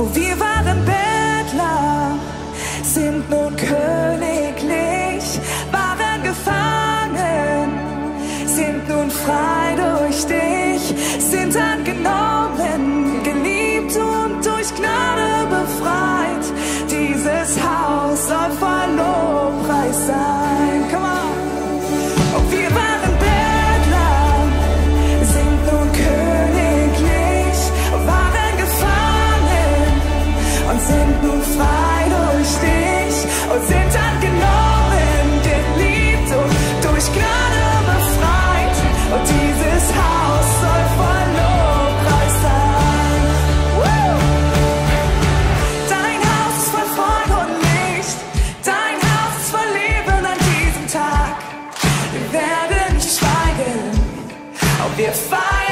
Oh, wir waren Bettler, sind nun König. I'll be fine.